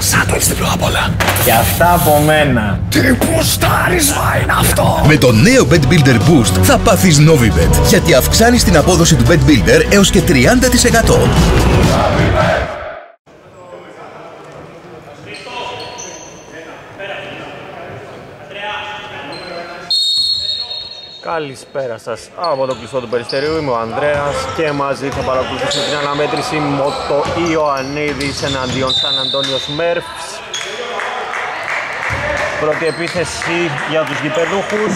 Σαν το έτσι απ' όλα. Και αυτά από μένα. Τι πουστάρισμα είναι αυτό. Με το νέο Bet Builder Boost θα πάθεις Novibet, γιατί αυξάνεις την απόδοση του Bet Builder έως και 30%. Καλησπέρα σας από το κλειστό του Περιστερίου. Είμαι ο Ανδρέας και μαζί θα παρακολουθήσουμε την αναμέτρηση Μότο Ιωαννίδης εναντίον Σαν Αντώνιος Μέρφς. Πρώτη επίθεση για τους γηπεδούχους.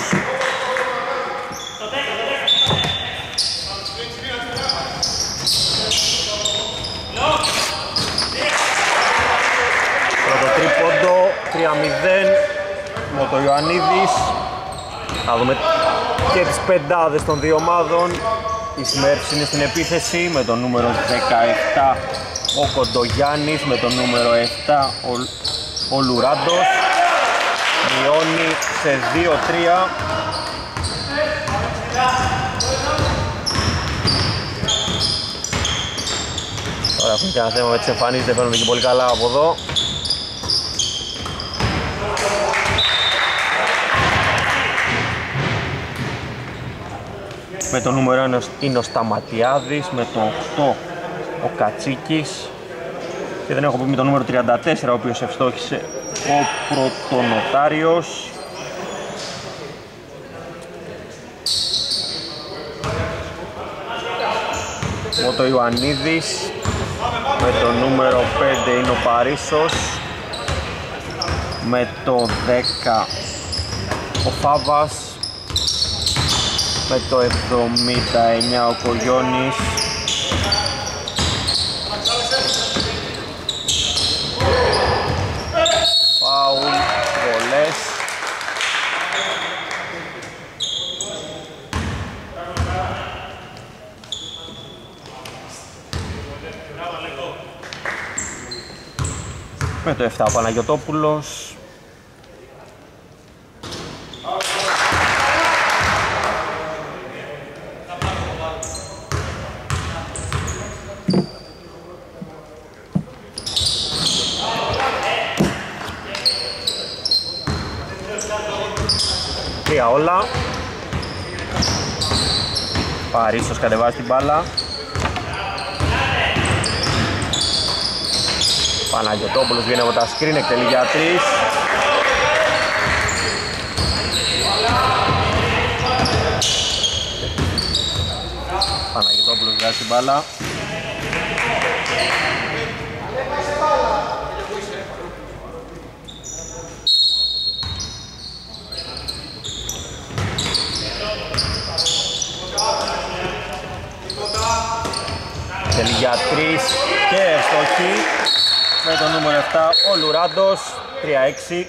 Πρώτο τρίποντο, 3-0, Μότο Ιωαννίδης. Θα δούμε και τις πεντάδες των δύο ομάδων. Η Smurfs είναι στην επίθεση με το νούμερο 17 ο Κοντογιάννης, με το νούμερο 7 ο, ο Λουράντος. Μειώνει σε 2-3. Τώρα έχουμε και ένα θέμα με τις εμφανίσεις, δεν φαίνονται και πολύ καλά από εδώ. Με το νούμερο 1 είναι ο Σταματιάδης, με το 8 ο Κατσίκης. Και δεν έχω πει με το νούμερο 34 ο οποίος ευστόχησε ο Πρωτονοτάριος. Ο το Ιωαννίδης με το νούμερο 5 είναι ο Παρίσος. Με το 10 ο Φάβας με το 79 ο Κογιώνης Φάουλ, βολές. Με το 7 ο Παναγιωτόπουλος Τρία όλα. Παρίσος κατεβάζει την μπάλα. Παναγιωτόπουλος βγαίνει από τα σκριν, εκτελεί για τρεις. Παναγιωτόπουλος βγάζει την μπάλα. Θέλει για τρεις και ευστοχή με το νούμερο 7 ο Λουράντος 3-6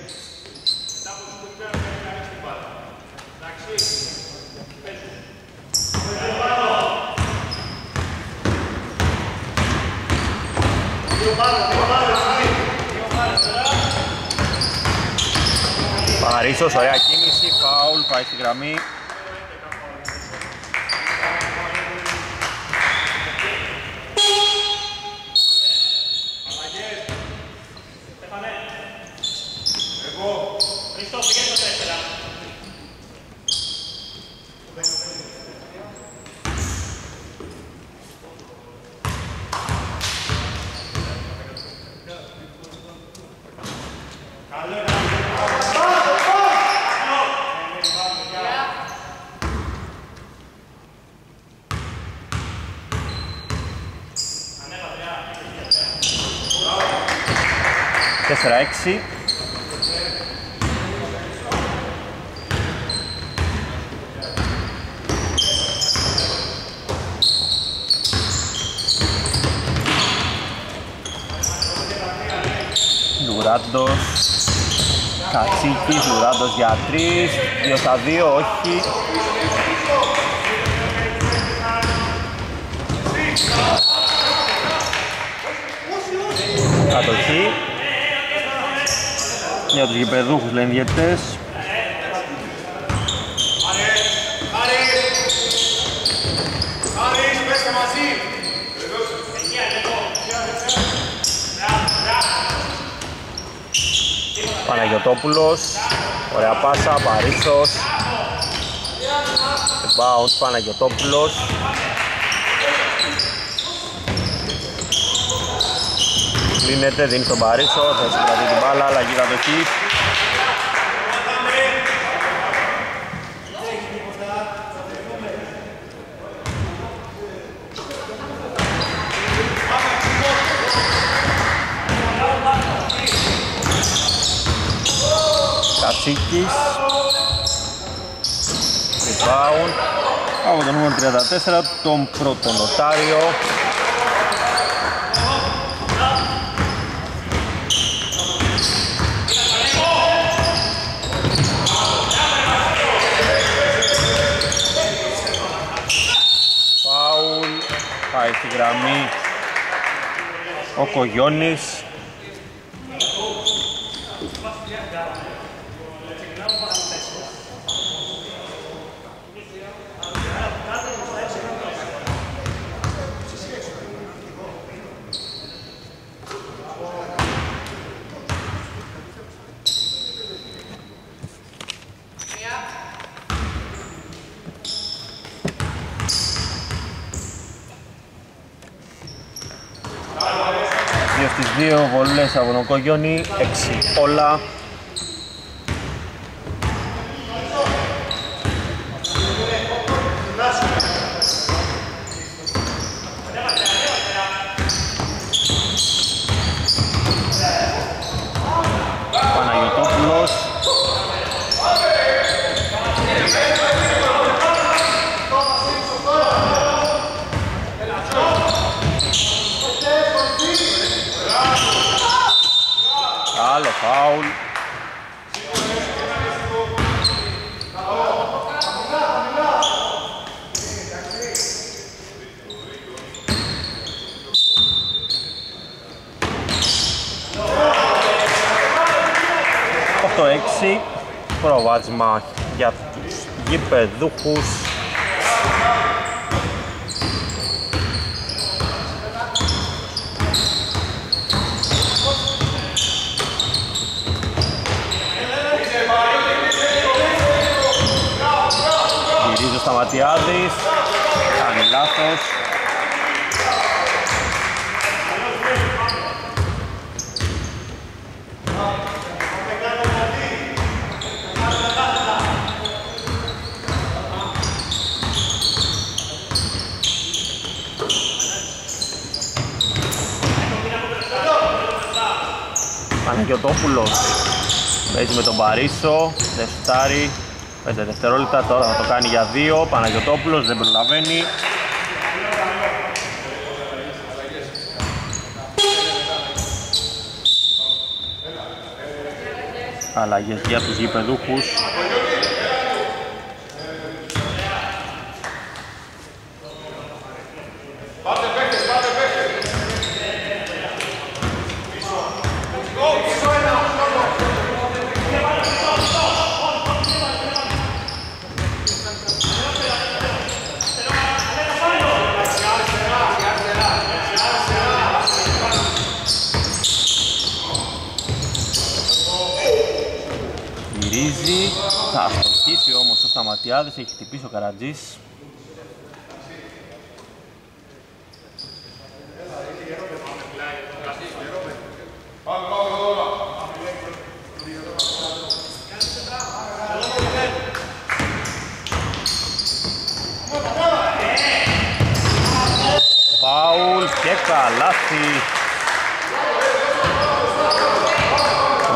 Παρίσος, ωραία κίνηση, φάουλ, πάει στη γραμμή Τέσσερα έξι. Λουράντος. Κατσίκης, Λουράντος για τρεις Δύο στα δύο, όχι. Κατοχή για τους γηπεδούχους λένε οι διαιτητές. Παναγιωτόπουλος Ωραία πάσα, Παρίσος Rebound, Παναγιωτόπουλος Κλείνεται, δίνει στον Παρίσο, θα συγκρατεί την μπάλα, αλλαγή κατοχή Κατσίκης. Rebound. Από το νούμερο 34 τον πρώτο νοτάριο Φάουλ πάει στη γραμμή. Ο Κογιώνης Δύο στις δύο βολές από τον Κογιόνι, έξι όλα. Παναγιωτόπουλος Άλλο φάουλ. Το 6 προβάδισμα για τους γηπεδούχους Γυρίζει ο Σταματιάδης Κάνει λάθος Παναγιωτόπουλος Παίζει με τον Παρίσο, δεν σουτάρει 5 δευτερόλεπτα, τώρα θα το κάνει για 2 Παναγιωτόπουλος δεν προλαβαίνει. Αλλαγές για τους γηπεδούχους Γυρίζει, θα αστοχίσει όμως ο Σταματιάδης, έχει χτυπήσει ο Καρατζής Φάουλ και καλάθι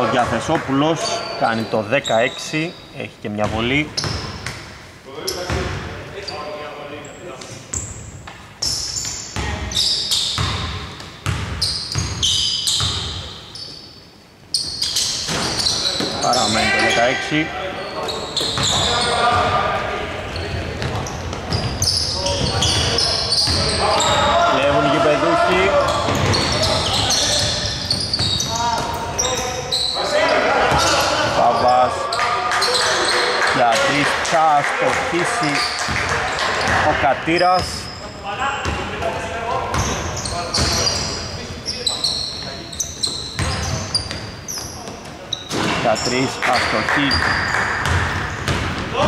Ο Διαθεσόπουλος κάνει το 16, έχει και μια βολή. Παραμένει το 16. Κλέβουν οι γηπεδούχοι. Παβάς για τρεις θα στοχίσει ο Κατήρας αστοχή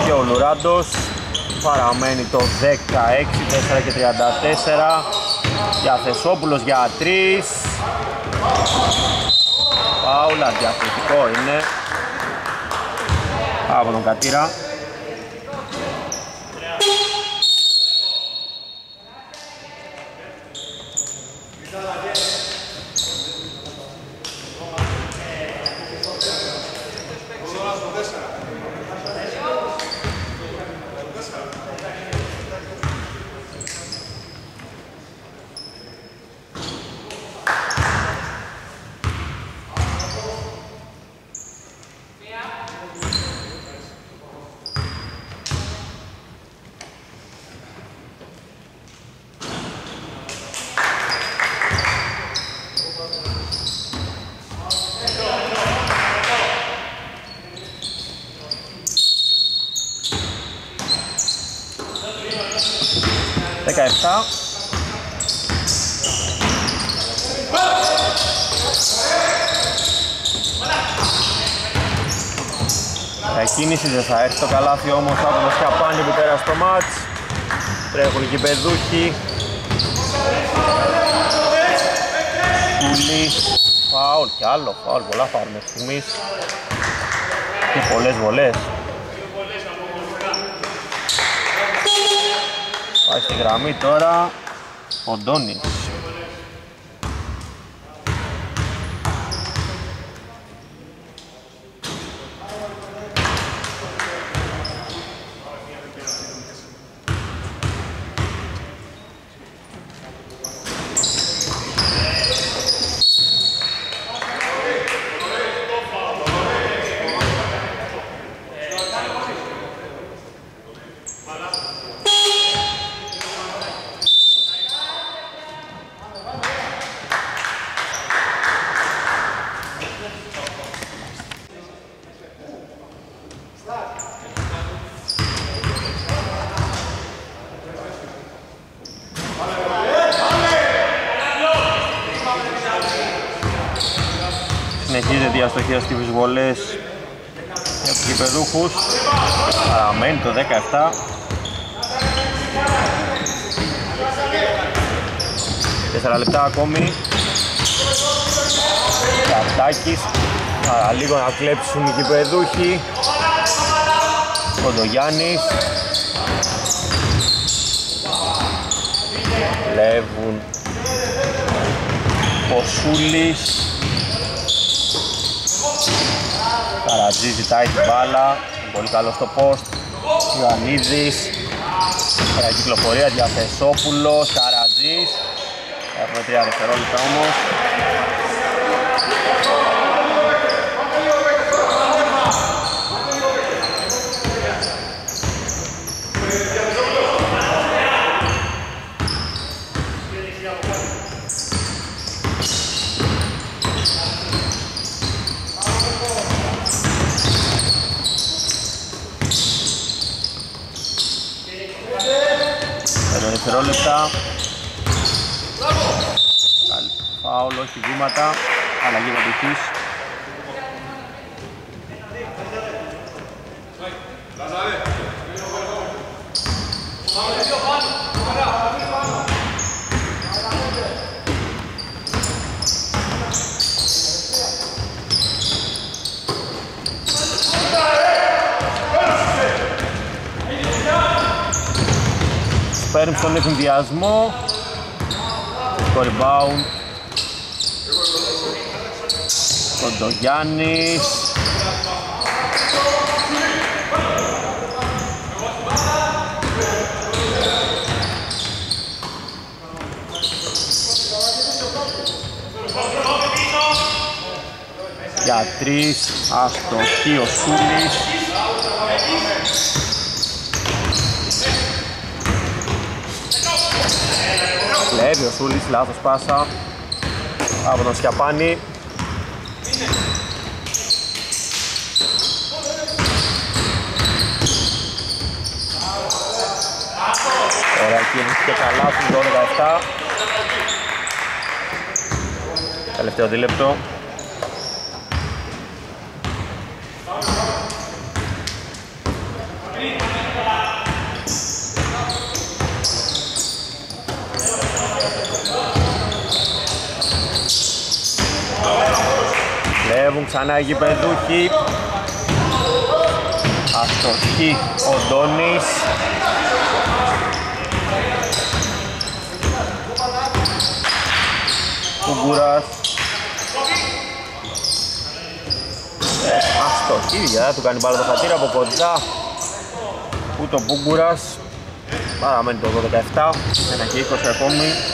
και ο Λουράντος παραμένει το 16, 4 και 34 για Θεσόπουλος για 3 Πάουλα διαφορετικό είναι. Από τον Κατήρα Δεκαεφτά Κίνηση δεν θα έρθει το καλάθι όμως από το Σκαπάνι που πέρασε το μάτς. Τρέχουν οι παιδούχοι Κούλη Φάουλ και άλλο φάουλ, πολλά φάουλ μέχρι στιγμής. Και πολλές βολές. Πάει στη γραμμή τώρα ο Ντόνις Συνεχίζεται η αστοχία στις βολές για τους γηπεδούχους. Παραμένει το 17. Τέσσερα λεπτά ακόμη. Καρτάκης. Λίγο να κλέψουν οι γηπεδούχοι. Κοντογιάννης. Κλέβουν. Ο Σούλης. Καρατζή ζητάει την μπάλα, πολύ καλός στο post. Ιωαννίδης, ωραία κυκλοφορία, Διαθεσόπουλος, Καρατζής. Έχουμε τρία δευτερόλεπτα όμως. Πέντε δευτερόλεπτα. Φάουλ, όχι βήματα. Αλλαγή βαντικής. Παίρνει στον εφημδιασμό. Το rebound. Κοντογιάννης. Για τρεις, αστοχή ο Σούλης. Κλέβει ο Σούλης, λάθος πάσα από τον Σιαπάνη. Ωραία κίνηση και καλά του 12-17. Τελευταίο δίλεπτο. Ξανά οι γηπεδούχοι. Αστοχή ο Ντόνης. Κουγκούρας. Ε, αστοχή, για του κάνει πάρα το χατήρα από κοντά. Ούτε ο Πούγκουρας. Παραμένει το 12-17, ένα και 20 ακόμη.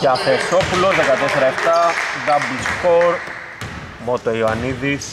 Και Αφεσόπουλος 14-7, double score, Μότο Ιωαννίδης.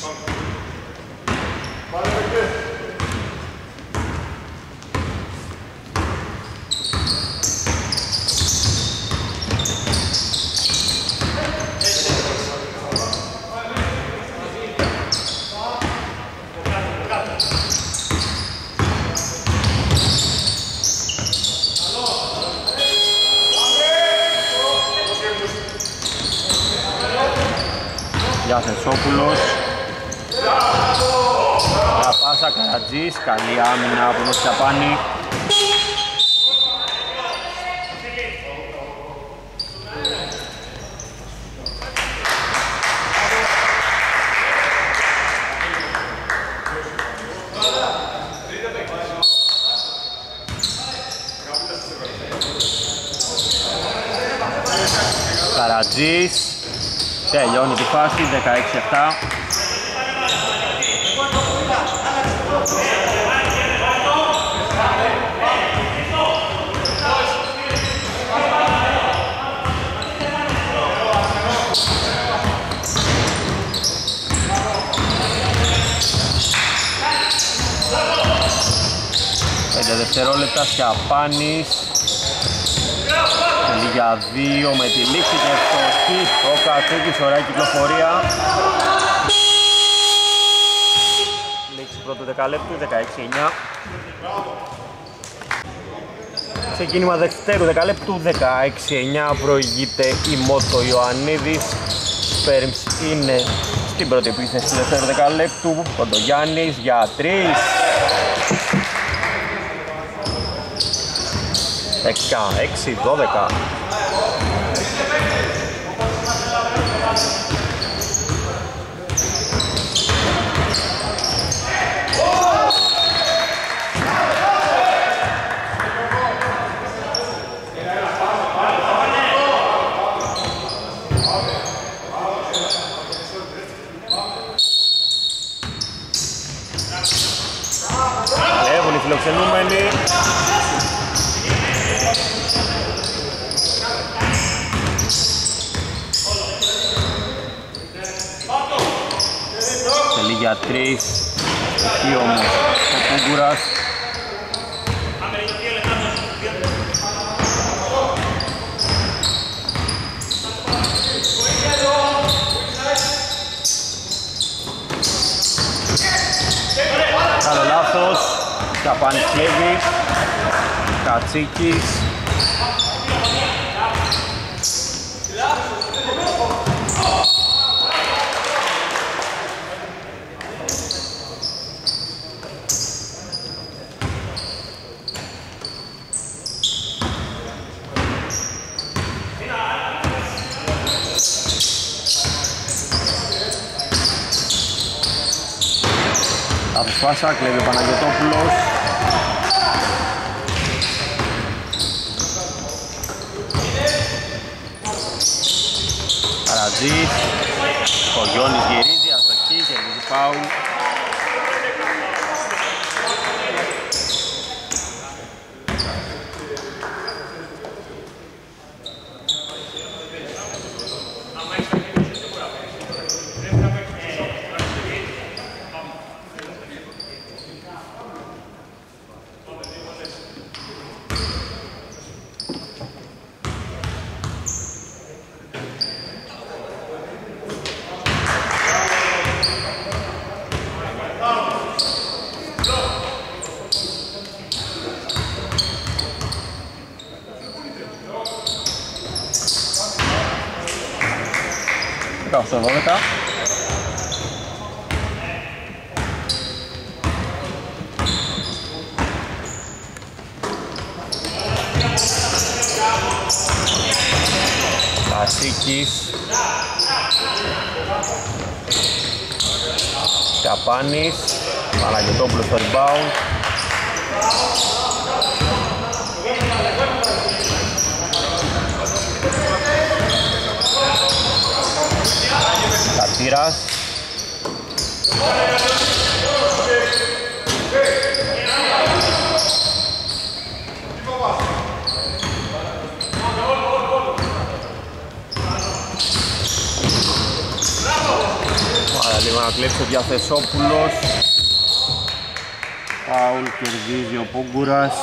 Για Θεσόπουλος. Για πάσα Καρατζής, καλή άμυνα από τον Σιαπάνη. Καρατζής Τελειώνει τη φάση, 16-7. Δευτερόλεπτα, Σιαπάνης Θέλει για δύο με τη λήξη και ευστοχή ο Κατσούκης, ωραία κυκλοφορία. Λήξη πρώτου δεκαλέπτου, 16-9. Ξεκίνημα δεύτερου δεκαλέπτου, 16-9 προηγείται η Μότο Ιωαννίδης. Σπέρμς είναι στην πρώτη επίθεση του δεύτερου δεκαλέπτου. Κοντογιάννης για τρεις. 6, 6, 12 Καπάνης κλέβει Κατσίκης. Αποσπάσα, κλέβει ο Παναγιωτόπουλος Καρατζής Ο Γιώνης γυρίζει, αστοχή, κερδίζει φάουλ Δεκαοκτώ δώδεκα Κατσίκης Καπάνης Παναγιωτόπουλος στο rebound Κατήρας Άρα λίγο να κλέψει ο Διαθεσόπουλος. Φάουλ κερδίζει ο Πούγκουρας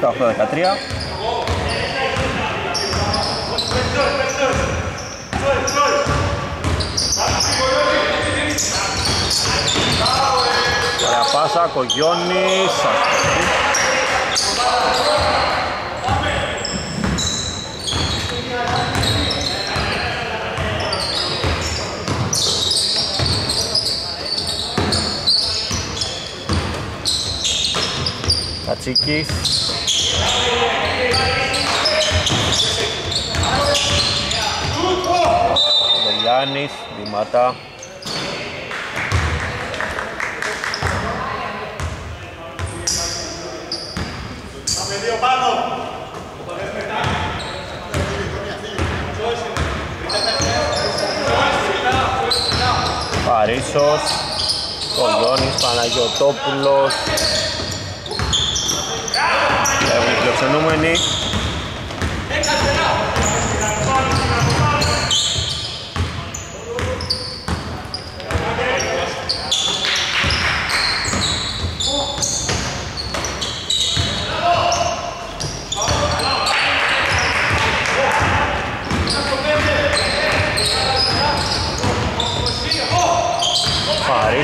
Το 8-13 Ωραία πάσα, Κογιώνης αστοχή. Κατσίκης Ο Γιάννης, βήματα Παρίσος Κογιώνης, Παναγιωτόπουλος Έχουν οι φιλοξενούμενοι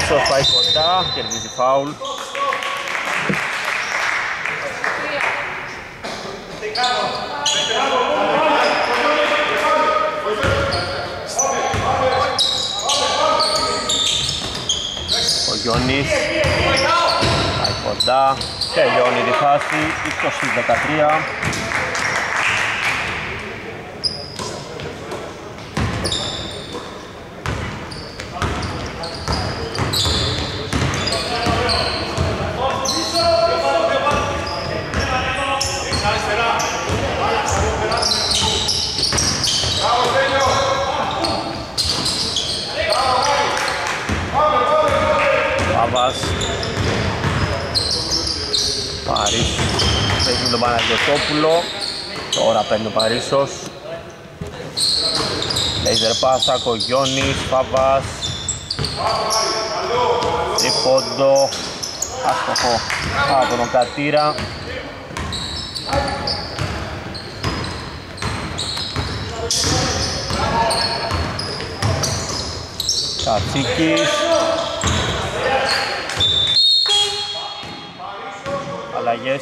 Παρίσος πάει κοντά, κερδίζει φάουλ. Ο Γιώνης πάει κοντά, τελειώνει τη φάση, 20-13 Παίζει με τον Παναγιωτόπουλο Τώρα παίρνει ο Παρίσος. Λέιζερ πάσα, Κογιώνης, Πάβας Τρίποντο. Άστοχο. Από τον Κατήρα. Κατσίκης. Αλλαγές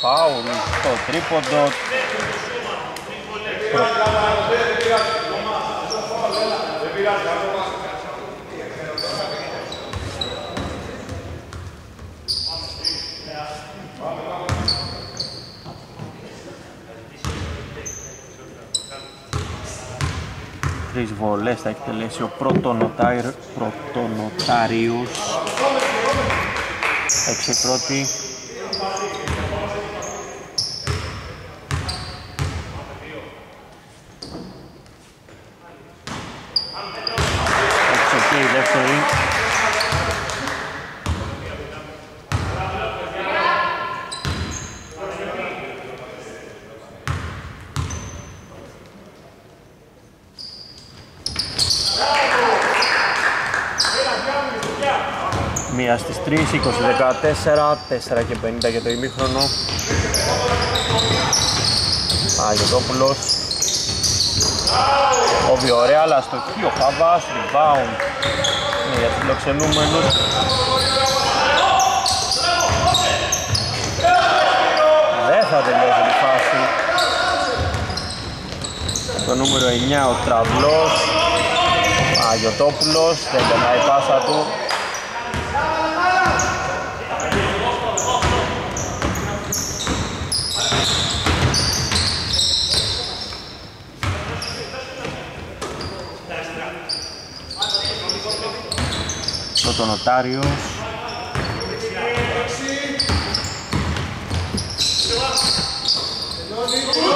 Φάουλ στο τρίποντο τρεις βολές θα εκτελέσει ο πρωτονοτάριος έξι 3-20, 14, 4 και 50 για το ημίχρονο. Αγιωτόπουλος. Όβι ωραία, αλλά στο χείο ο Χαβάς, rebound. Ναι, για τους φιλοξενούμενους. Δεν θα τελειώσει τη φάση. Το νούμερο 9 ο Τραβλός. Αγιωτόπουλος, δεν περνάει πάσα του. Το νοτάριος.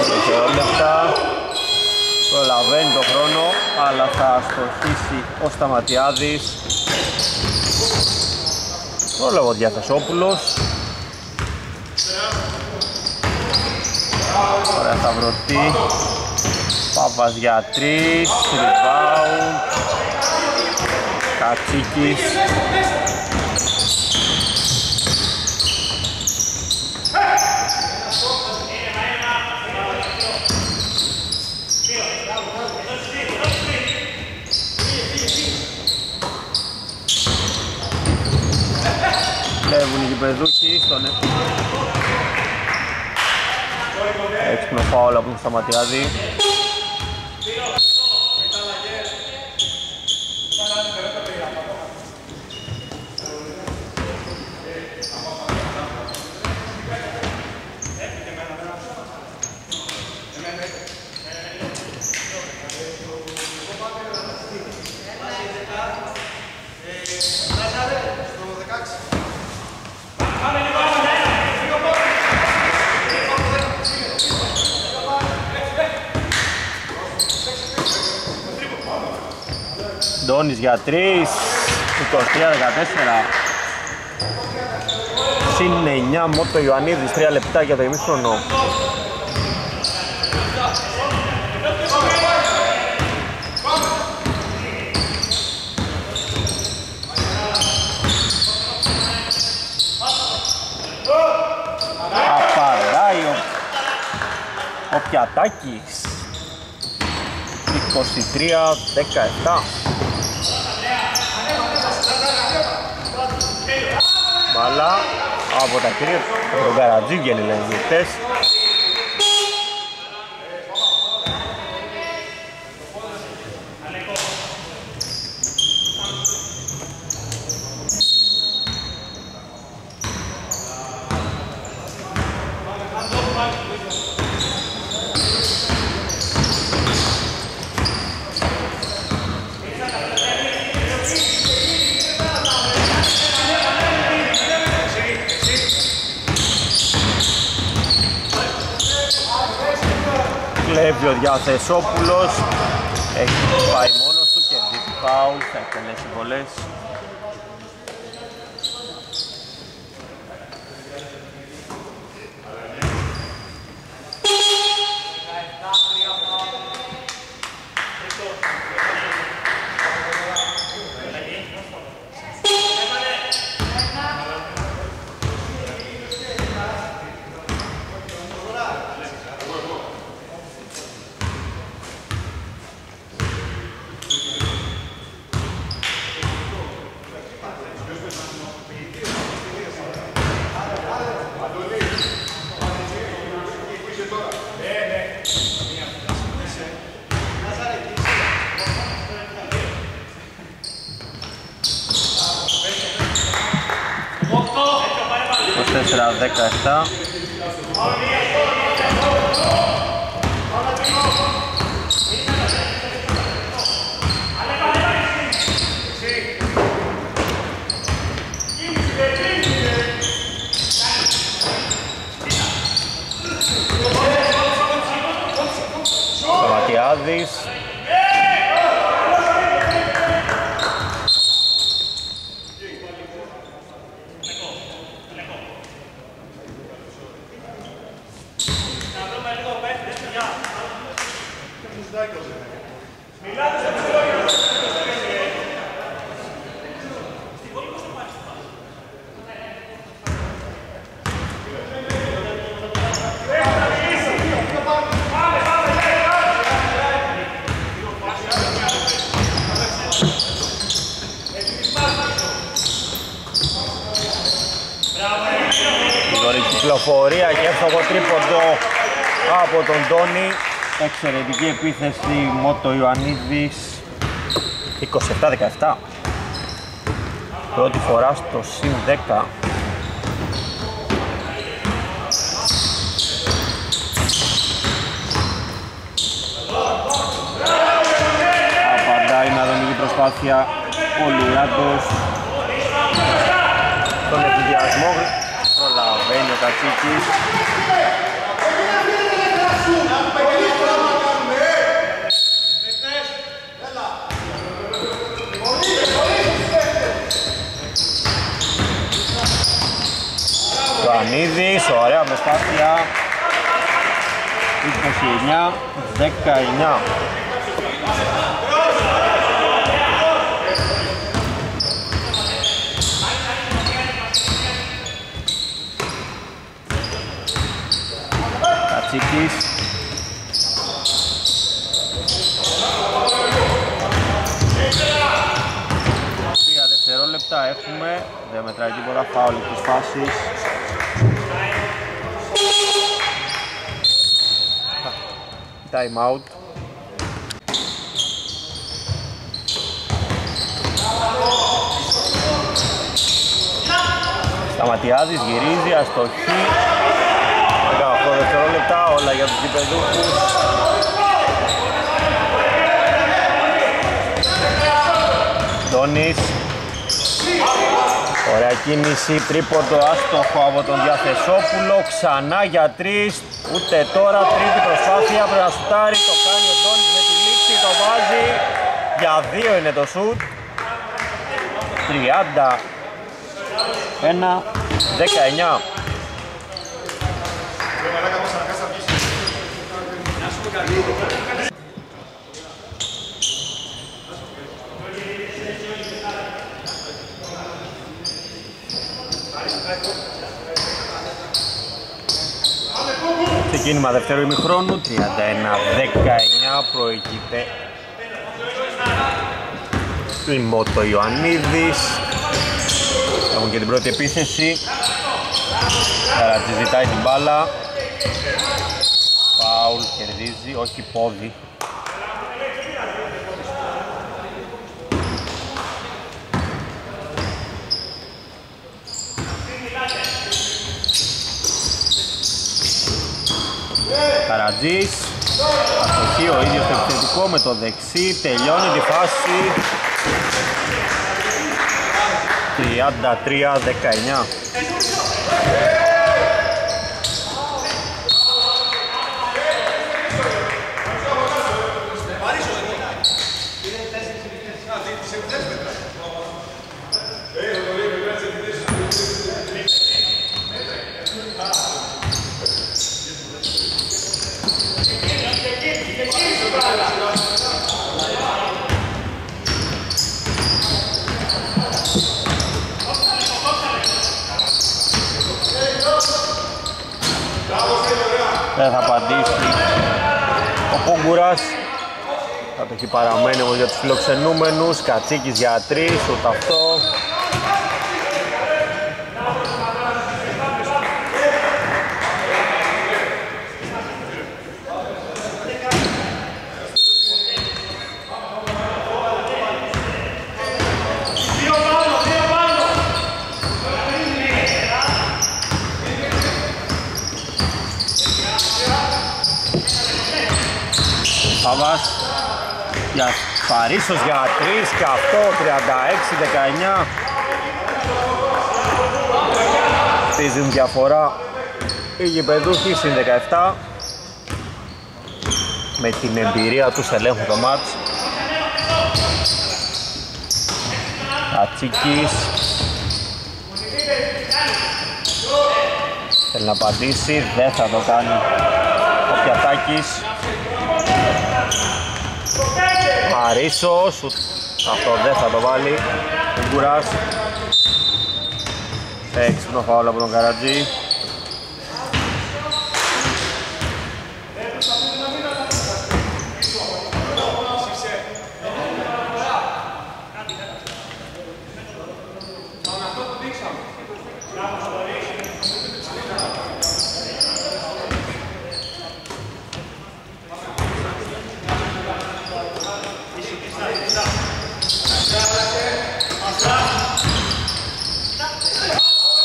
Δευτερόλεπτα. Προλαβαίνει το χρόνο, αλλά θα στοχίσει ο Σταματιάδης. Πρόλαβο Διαθεσόπουλος. Ωραία σταυρωτή. Πάπας για τρεις, rebound. Κατσίκης. Κλέβουν οι γηπεδούκοι στον έξυπνο φάουλ από τον Σταματιάδη Αντώνης για 3, 23-14. Συν 9 Μότο Ιωαννίδης, 3 λεπτά για το ημίχρονο. Απαράει ο, ο Πιατάκης 23-17 Μπάλα από τα χέρια του. Γκαρατζίγκελ λένε οι Κλέβει ο Διαθεσόπουλος Έχει πάει μόνος του, κερδίζει φάουλ, θα εκτελέσει βολές these από τον Τόνι. Εξαιρετική επίθεση Μότο Ιωαννίδης 27-17. Πρώτη φορά στο συν 10. Απαντάει με αδονική προσπάθεια ο Λιάντος τον ενθουσιασμό προλαβαίνει ο Κατσίκης Ιωαννίδης, ωραία προσπάθεια 29-19 Κατσίκης Τρία δευτερόλεπτα έχουμε, δεν μετράει τίποτα φάουλ της φάσης Time out Σταματιάδης γυρίζει, αστοχή 18 δευτερόλεπτα, όλα για τους γηπεδούχους. Ντόνις. Ωραία κίνηση, τρίποντο άστοχο από τον Διαθεσόπουλο, ξανά για τρεις, ούτε τώρα, τρίτη προσπάθεια, πρέπει να σουτάρει, το κάνει ο Ντόνις με τη λήξη, το βάζει, για δύο είναι το σουτ. 31, 19. Ξεκίνημα δεύτερου ημιχρόνου, 31-19 προηγείται η Μότο Ιωαννίδης. Έχουν και την πρώτη επίθεση. Καρατζή ζητάει την μπάλα. Φάουλ κερδίζει, όχι πόδι Καρατζής. Αστοχή ο ίδιος το επιθετικό με το δεξί. Τελειώνει τη φάση. 33-19 Δεν θα απαντήσει. Ο Πόγκουρας Κατοχή παραμένει όμως για τους φιλοξενούμενους. Κατσίκης για τρεις, ούτε αυτό Παβάς για Παρίσος για 3 και αυτό 36-19 Χτίζουν διαφορά οι γηπεδούχοι συν 17 με την εμπειρία τους ελέγχουν το μάτς. Ατσίκης. Θέλει να απαντήσει, δεν θα το κάνει. Ο Πιατάκης Μαρίσος, αυτό δεν θα το βάλει. Ο Γκουράς Έξυπνο φάουλ από τον Καρατζή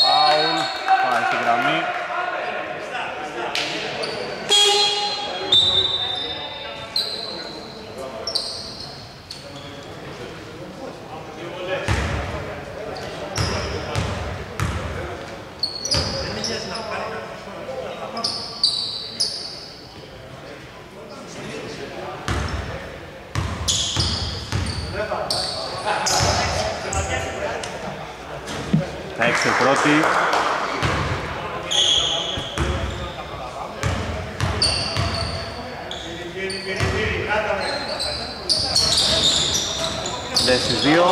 Φάουλ, πάει στη γραμμή. Θα έξω πρώτη. Δεν στις δύο.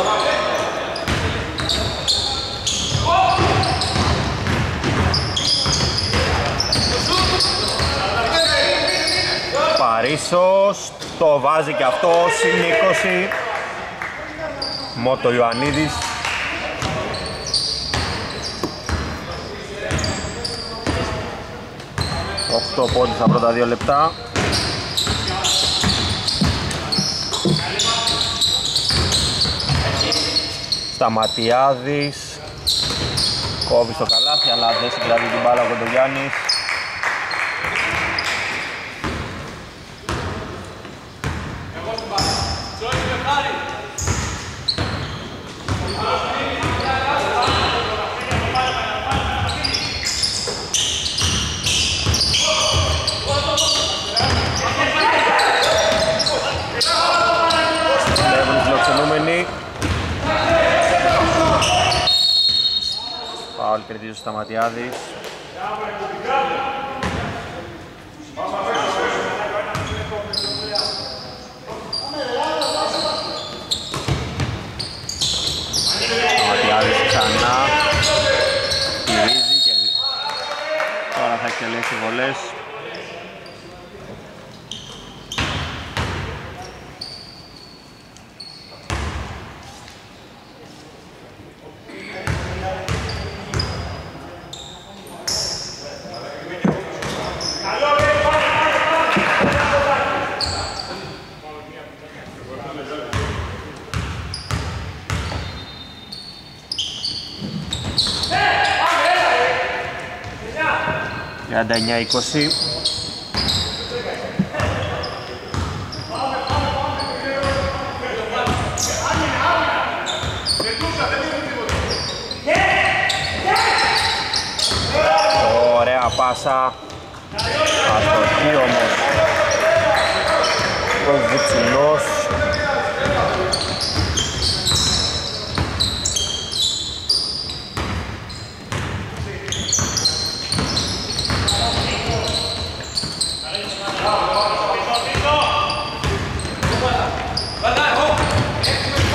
Παρίσος, το βάζει και αυτό, συν 20. Μότο Ιωαννίδης. 8 πόντους στα πρώτα 2 λεπτά. Σταματιάδης Κόβει στο καλάθι αλλά δεν συγκρατεί την μπάλα ο Κοντογιάννης Βλέπουν οι φιλοξενούμενοι Πάολ κερδίζει ο Σταματιάδης Σταματιάδης ξανά Γυρίζει και τώρα θα εκτελέσει βολές Για 39-20 Ωραία πάσα Αστοχή όμως Ο Βουτσινός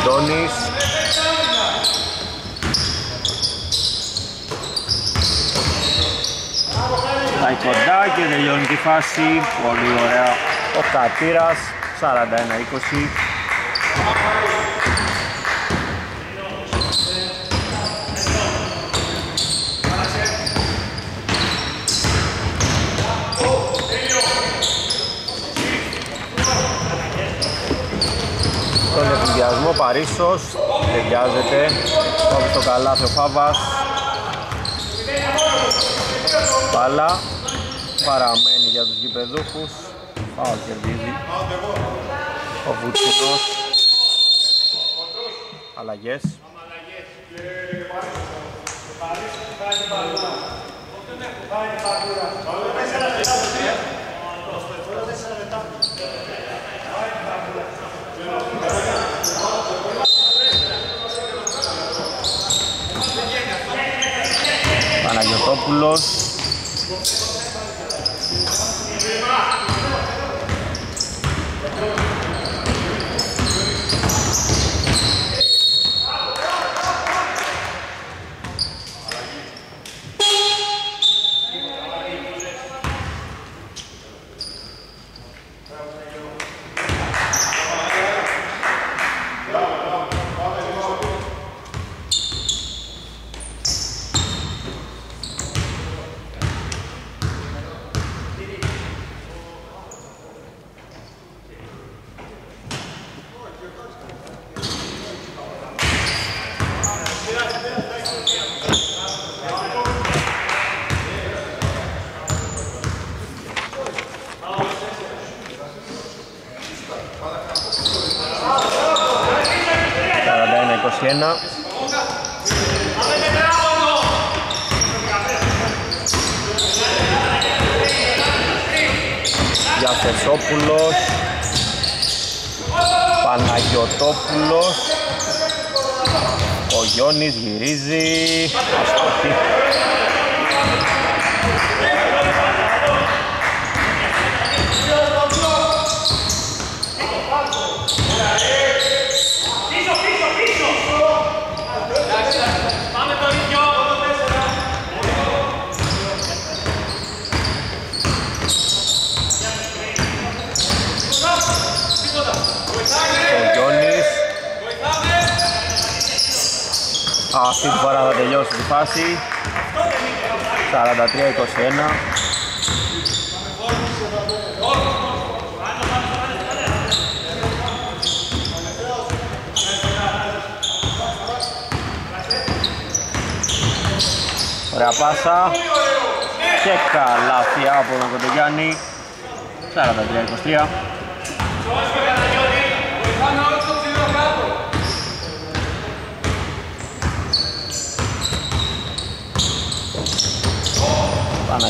Ντόνης Πάει κοντά και τελειώνει τη φάση. Πολύ ωραία. Ο Κατήρας 41-20 Τον εφηδιασμό Παρίσος Ταιριάζεται. Κόβει στο καλάθι ο Φάβας. Μπάλα παραμένει για τους γηπεδούχους. Πάω κερδίζει. Ο Βουτσινός Αλλαγές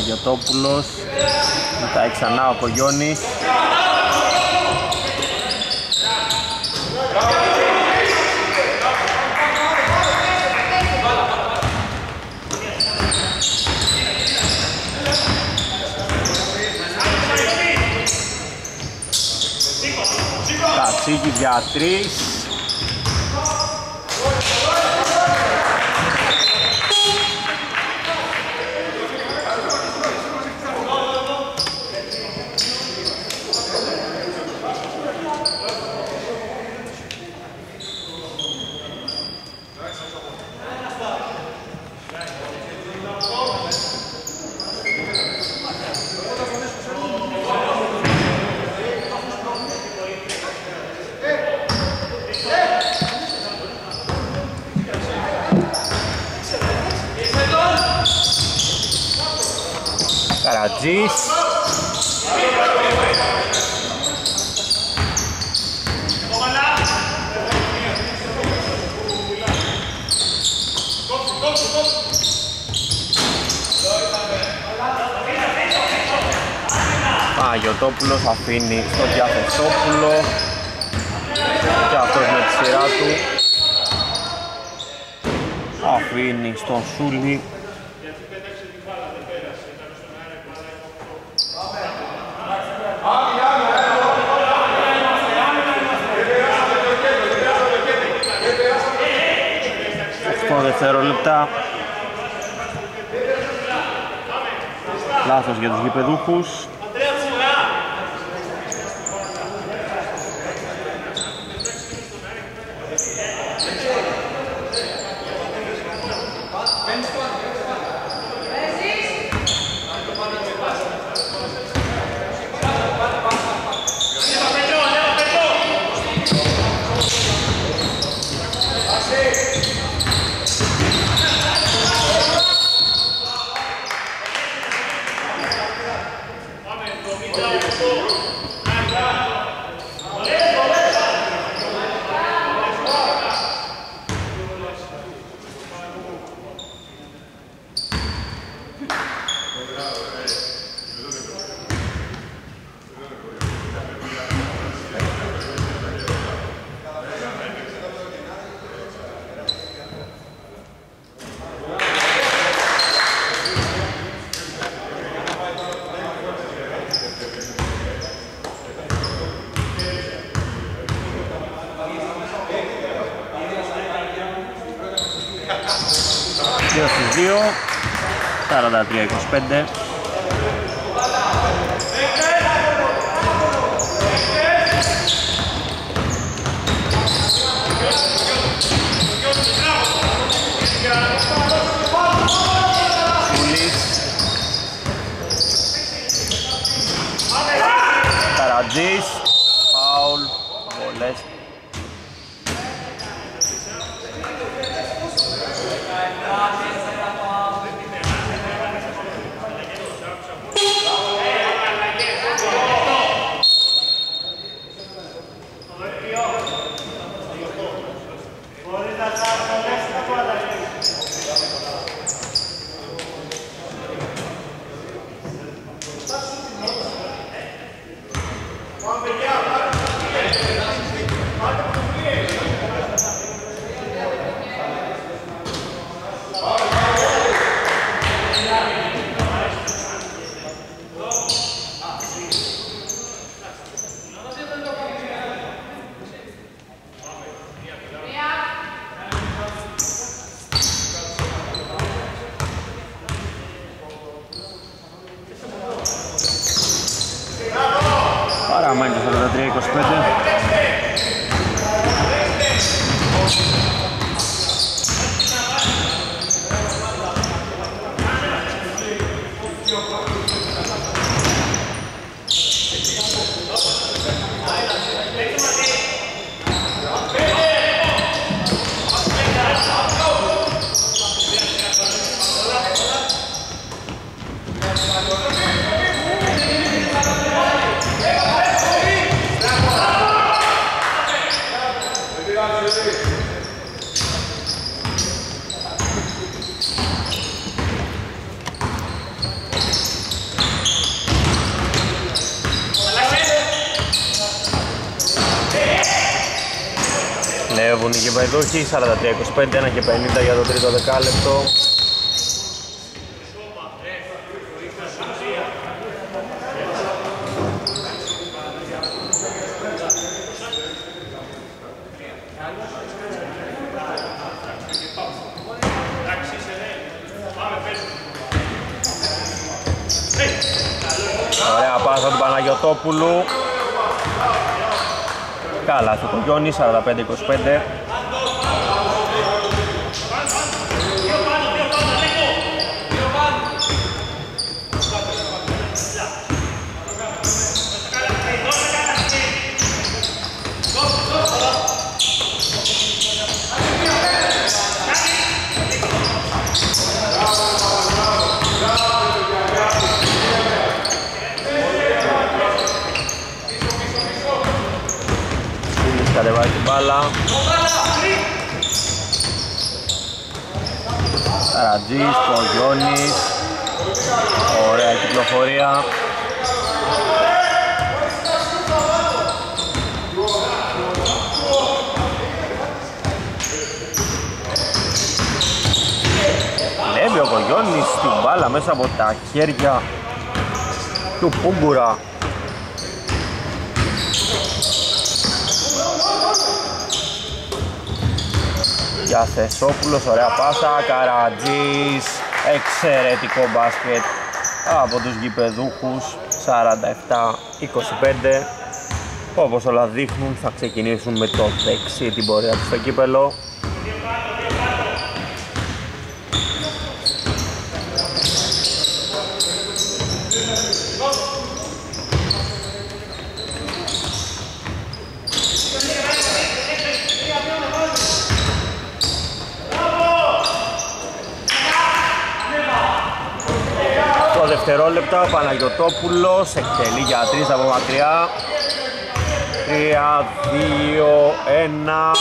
Παναγιωτόπουλος μετά ξανά ο Κογιώνης Κατσίκης για τρεις Καρατζής Παναγιωτόπουλος αφήνει στο Διαθεσόπουλο και αυτός με τη σειρά του. Αφήνει στον Σούλη. Δευτερόλεπτα. Λάθος για τους γηπεδούχους 25 γηπεδούχοι 43-25, 1 και 50 για το τρίτο δεκάλεπτο. Ωραία πάσα του Παναγιωτόπουλου. Καλά, το Γιόνι 45-25. Σούλης κατεβάζει την μπάλα. Ταρατζής, Πογιώνης. Ωραία κυκλοφορία. Βλέπει ο Κογιώνης την μπάλα μέσα από τα χέρια του Πούγκουρα. Για Θεσόπουλος, ωραία πάσα, Καρατζής, εξαιρετικό μπάσκετ από τους γηπεδούχους 47-25 όπως όλα δείχνουν θα ξεκινήσουν με το δεξί την πορεία τους στο κύπελο Το δευτερόλεπτα ο Παναγιωτόπουλος εκτελεί για τρεις από μακριά. 3, 2, 1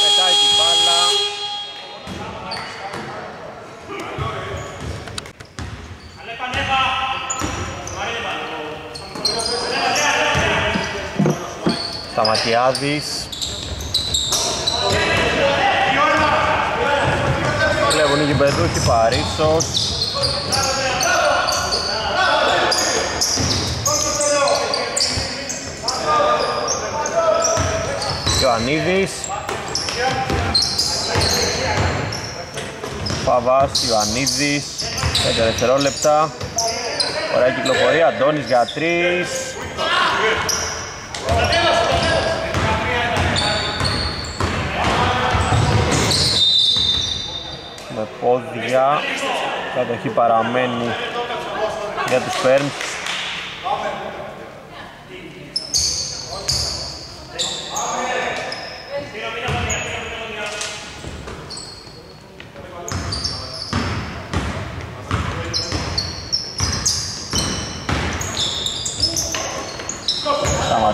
Πετάει την μπάλα. Σταματιάδης. Κλέβουν οι γηπεδούχοι Παρίσος Ιωαννίδης Παβάς, Ιωαννίδης, 5 δευτερόλεπτα. Ωραία κυκλοφορία, Αντώνης για 3. Με πόδια, κατοχή παραμένει για τους Πέρμς.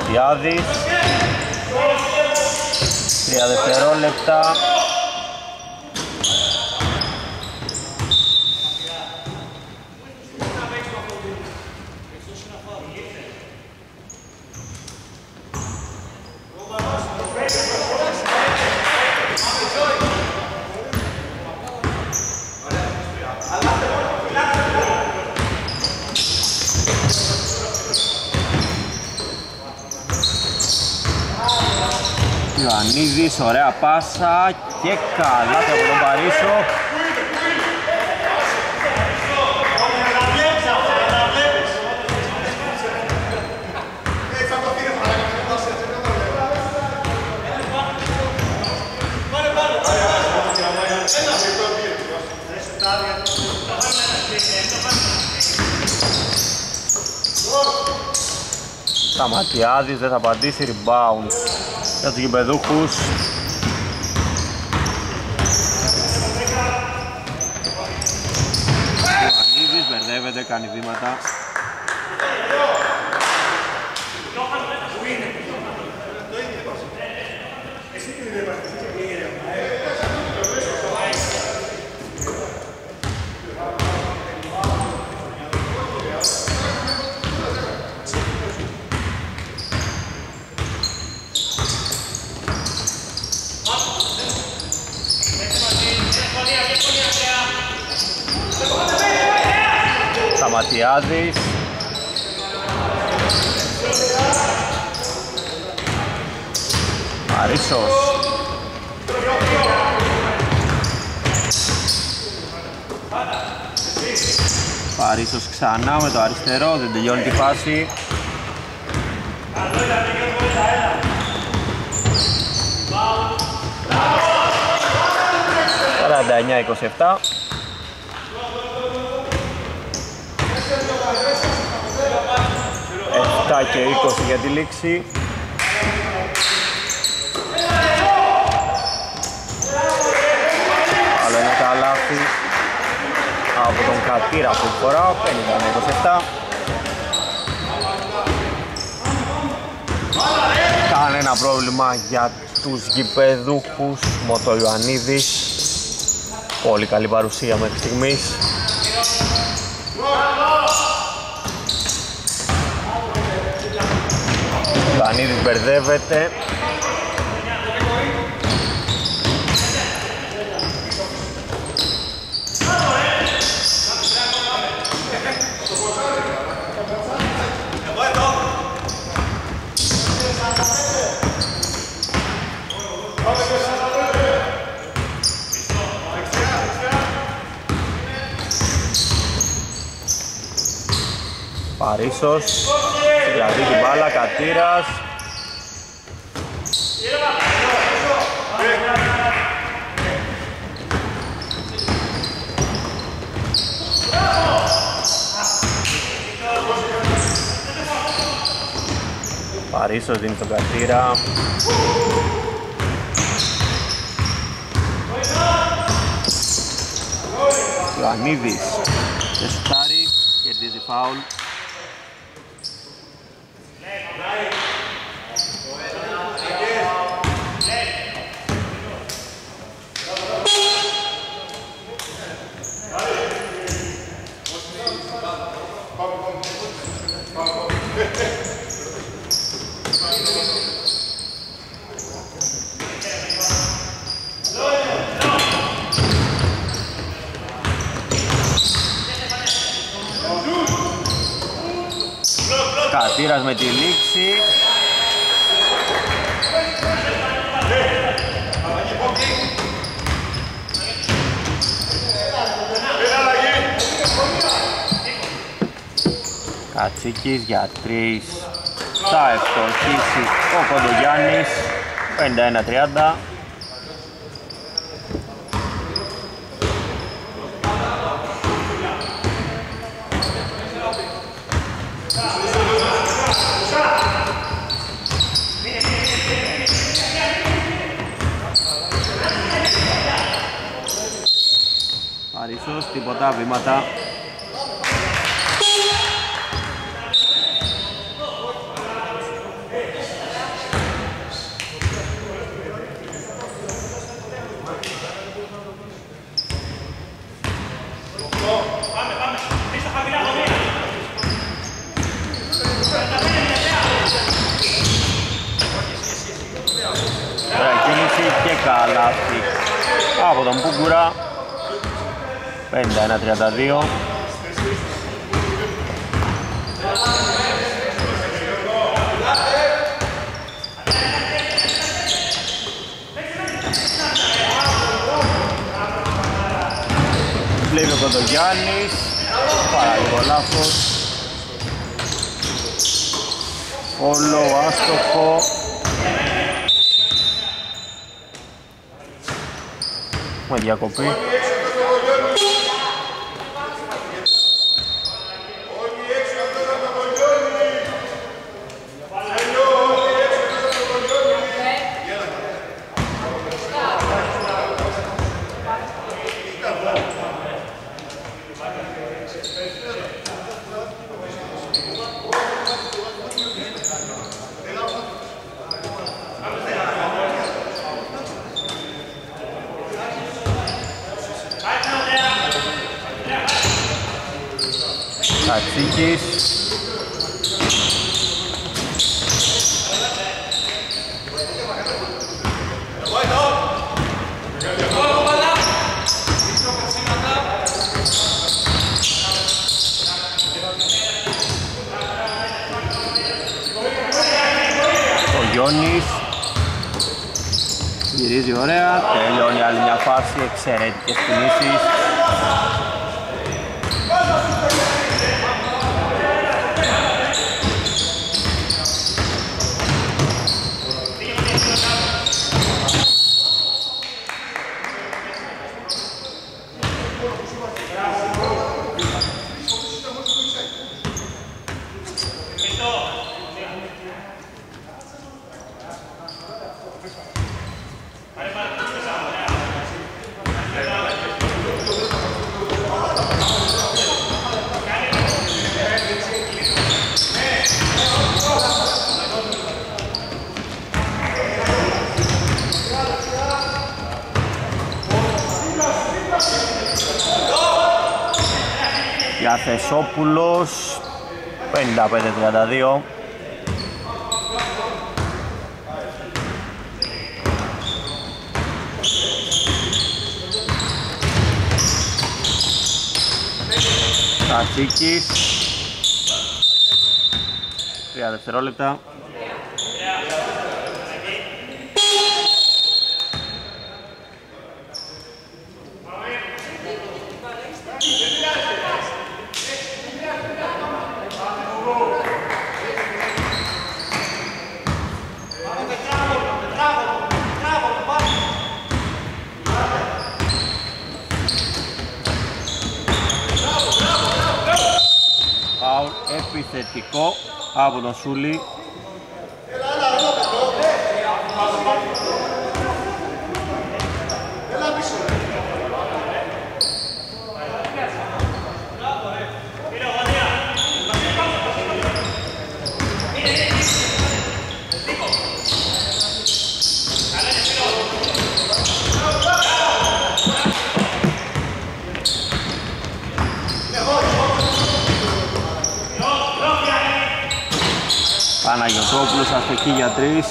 Σταματιάδης 3 δευτερόλεπτα Ιωαννίδης, ωραία πάσα και καλά από τον Παρίσο. Σταματιάδης δεν θα απαντήσει rebound για τους γηπεδούχους Ιωαννίδης μπερδεύεται, κάνει βήματα Σταματιάδης. Μαρίσος. Παρίσος ξανά με το αριστερό, δεν τελειώνει τη φάση. Σαράντα 27 7 και 20 για τη λήξη. Άλλο ένα καλάθι από τον Κατήρα αυτή τη φορά, 50 27. Κανένα πρόβλημα για τους γηπεδούχους Μοτο Ιωαννίδης Πολύ καλή παρουσία μέχρι στιγμής Ιωαννίδης μπερδεύεται. Παρίσος Συγκρατεί την μπάλα, Κατήρας. Παρίσος δίνει τον Κατήρα. Ιωαννίδης. Και σουτάρει, κερδίζει φάουλ Right. Σύρας με τη λήξη. Κατσίκης για τρεις. Θα ευτοχίσει ο Κοντογιάννης. 51-30. Παρίσος, τίποτα, βήματα Ωραία κίνηση και καλάθι από τον Πούγκουρα 51-32 Βλέπει ο Κοντογιάννης. Πάρα λίγο λάθος. Follow άστοχο. Με διακοπή Κατσίκης Ο Γιώνης Γυρίζει ωραία, τελειώνει άλλη μια φάση, εξαιρετικές κινήσεις για Θεσόπουλος 55-32 Κατσίκης 3 δευτερόλεπτα Φάουλ επιθετικό από τον Σούλη. Παναγιωτόπουλος αστοχή για τρεις.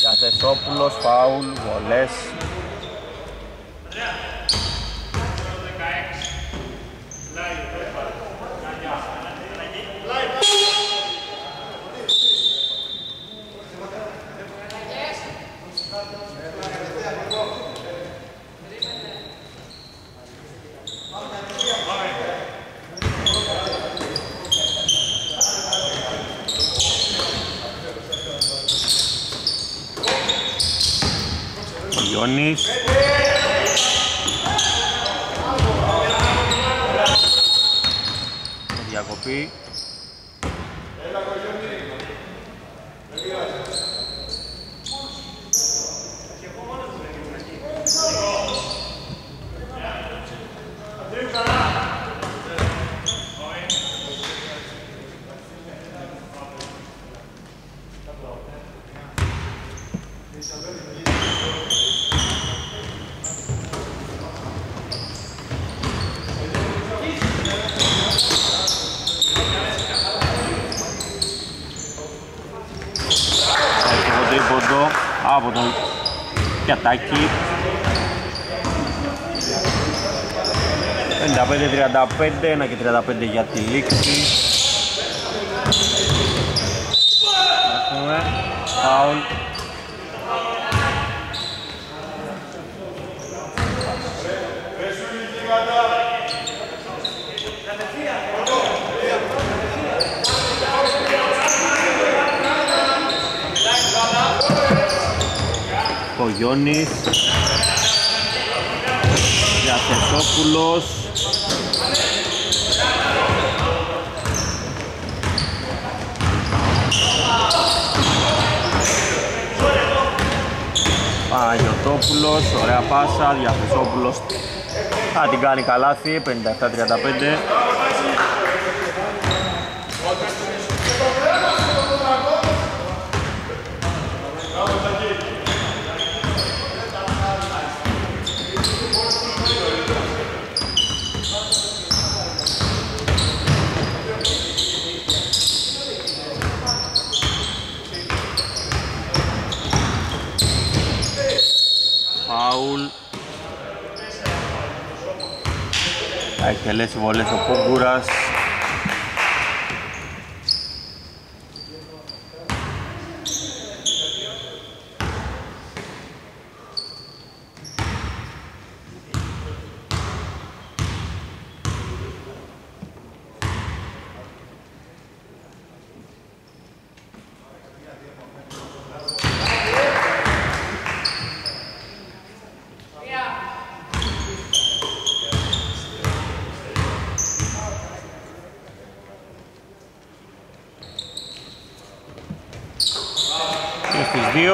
Για Θεσόπουλος, φάουλ, βολές. Ο Γιώνης. Διακοπή. Το τρίποντο από τον Πιατάκη. 55-35, 1 και 35 για τη λήξη. Έχουμε φάουλ. Ο Γιώνης Διαθεσόπουλος Παναγιωτόπουλος, ωραία πάσα, Διαθεσόπουλος θα την κάνει καλάθι, 57-35 Φάουλ Θα εκτελέσει βολές ο Πούγκουρας και στις 2,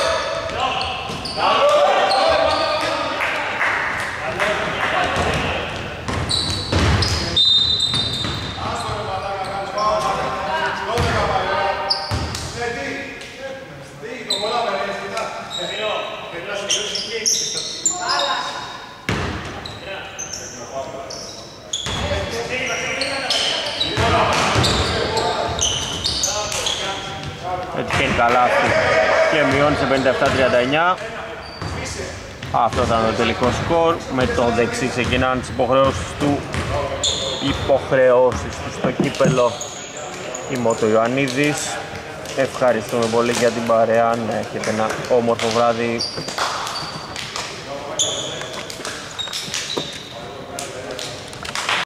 Έτυχε καλά αυτή. Και μειώνει σε 57-39 αυτό ήταν το τελικό σκορ. Με το δεξί ξεκινάνε τις υποχρεώσεις του. Υποχρεώσεις του στο κύπελο. Η Μότο Ιωαννίδης. Ευχαριστούμε πολύ για την παρέα. Να έχετε ένα όμορφο βράδυ